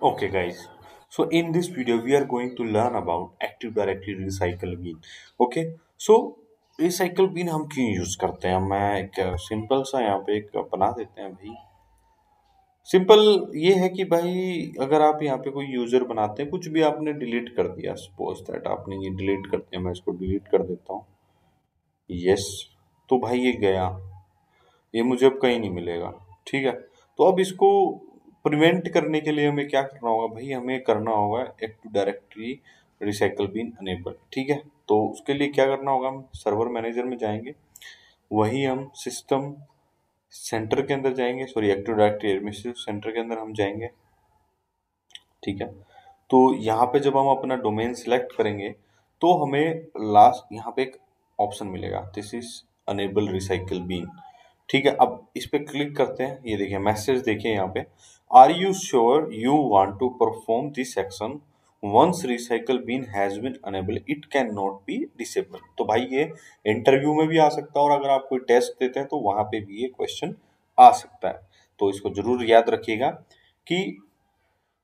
Okay guys, so in this video we are going to learn about Active Directory Recycle Bin. Okay, so recycle bin हम क्यों use करते हैं? मैं एक simple सा यहाँ पे एक बना देते हैं भाई। सिंपल ये है कि भाई अगर आप यहाँ पे कोई यूज़र बनाते हैं कुछ भी आपने डिलीट कर दिया सपोज़ दैट आपने ये डिलीट कर दिया मैं इसको डिलीट कर देता हूँ। यस तो भाई ये गया। ये मुझे अब कहीं नहीं मिलेगा। ठीक है? तो अब इसको प्रिवेंट करने के लिए हमें क्या करना होगा भाई? हमें करना होगा active directory recycle bin enable ठीक है? तो उसके लिए क्या करना होगा? हम सर्वर मैनेजर में जाएँगे, वही हम सिस्टम सेंटर के अंदर जाएँगे sorry active directory administrative centre के अंदर हम जाएँगे, ठीक है? तो यहाँ पे जब हम अपना डोमेन सिलेक्ट करेंगे तो हमें लास्ट यहाँ पे एक ऑप्शन मिलेगा this is enable recycle bin ठीक है, अब इस पर क्लिक करते हैं। ये देखिए मैसेज देखिए यहाँ पे। Are you sure you want to perform this action once recycle bin has been enable it can not be disable तो भाई ये इंटरव्यू में भी आ सकता है और अगर आप कोई टेस्ट देते हैं तो वहाँ पे भी ये क्वेश्चन आ सकता है। तो इसको ज़रूर याद रखिएगा कि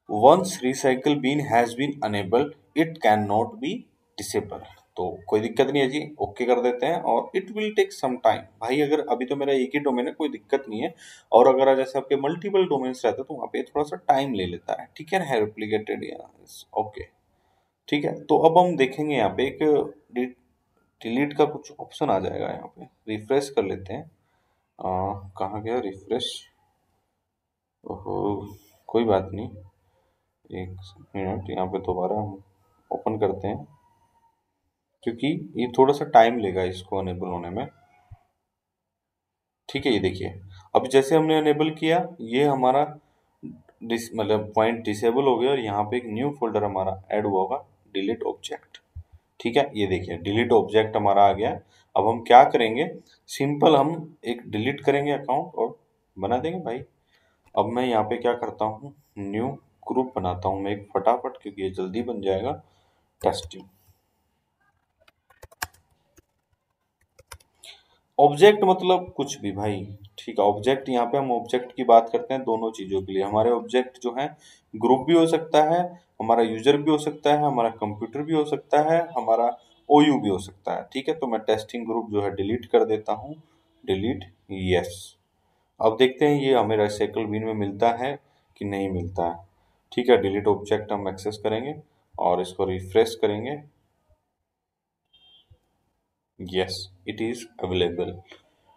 once recycle bin has been enable it can not be disable तो कोई दिक्कत नहीं है जी ओके कर देते हैं और it will take some time भाई, अगर अभी तो मेरा एक ही डोमेन है, कोई दिक्कत नहीं है। और अगर जैसे आपके मल्टीपल डोमेन्स रहते हैं तो वहाँ पे थोड़ा सा टाइम ले लेता है। ठीक है ना रेप्लीकेटेड ओके ठीक है तो अब हम देखेंगे यहाँ पे एक डिलीट का कुछ ऑप्शन आ जाएगा यहाँ पे। रिफ्रेश कर लेते हैं। कहाँ गया? रिफ्रेश ओहो, कोई बात नहीं। एक मिनट यहाँ पे दोबारा हम ओपन करते हैं। क्योंकि ये थोड़ा सा टाइम लेगा इसको अनेबल होने में। ठीक है, ये देखिए। अब जैसे हमने अनेबल किया, ये हमारा मतलब पॉइंट डिसेबल हो गया और यहाँ पे एक न्यू फोल्डर हमारा ऐड हुआ होगा डिलीट ऑब्जेक्ट ठीक है, ये देखिए डिलीट ऑब्जेक्ट हमारा आ गया। अब हम क्या करेंगे? सिंपल हम एक डिलीट करेंगे अकाउंट और बना देंगे, भाई। अब मैं यहाँ पे क्या करता हूँ? न्यू ग्रुप बनाता हूँ मैं एक फटाफट, क्योंकि ये जल्दी बन जाएगा। टेस्टिंग ऑब्जेक्ट मतलब कुछ भी भाई, ठीक है? ऑब्जेक्ट यहाँ पे हम ऑब्जेक्ट की बात करते हैं दोनों चीज़ों के लिए। हमारे ऑब्जेक्ट जो है ग्रुप भी हो सकता है, हमारा यूज़र भी हो सकता है, हमारा कंप्यूटर भी हो सकता है, हमारा ओयू भी हो सकता है, ठीक है? तो मैं टेस्टिंग ग्रुप जो है डिलीट कर देता हूँ। डिलीट यस अब देखते हैं ये हमें रिसाइकल बिन में मिलता है कि नहीं मिलता है। ठीक है? डिलीट ऑब्जेक्ट हम एक्सेस करेंगे और इसको रिफ्रेश करेंगे। यस इट इज़ अवेलेबल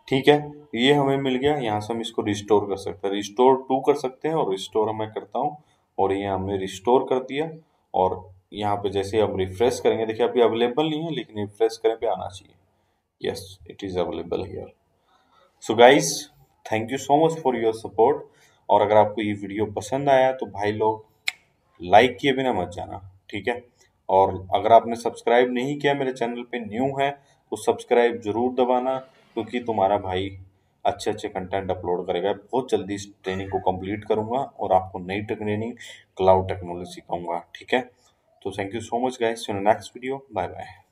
ठीक है, ये हमें मिल गया, यहाँ से हम इसको रिस्टोर कर सकते हैं। रिस्टोर टू कर सकते हैं और रिस्टोर मैं करता हूँ, और ये हमने रिस्टोर कर दिया, और यहाँ पे जैसे हम रिफ्रेश करेंगे, देखिए अभी अवेलेबल नहीं है, लेकिन रिफ्रेश करें पे आना चाहिए। Yes it is available here so guys thank you so much for your support और अगर आपको ये वीडियो पसंद आया तो भाई लोग लाइक किए बिना मत जाना, ठीक है? और अगर आपने सब्सक्राइब नहीं किया मेरे चैनल पे न्यू है तो सब्सक्राइब ज़रूर दबाना, क्योंकि तुम्हारा भाई अच्छे अच्छे कंटेंट अपलोड करेगा। बहुत जल्दी इस ट्रेनिंग को कंप्लीट करूँगा और आपको नई ट्रेनिंग क्लाउड टेक्नोलॉजी सिखाऊँगा, ठीक है? तो thank you so much guys in next video bye bye